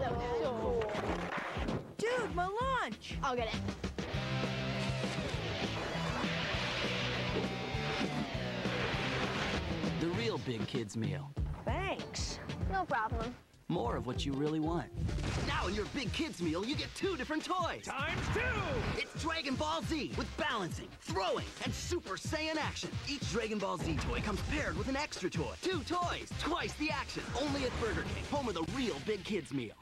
so cool. Dude, my lunch! I'll get it. The real big kids meal. Thanks. No problem. More of what you really want. Now in your big kids meal, you get two different toys. Times two! It's Dragon Ball Z with balancing, throwing, and Super Saiyan action. Each Dragon Ball Z toy comes paired with an extra toy. Two toys, twice the action. Only at Burger King, home of the real big kids meal.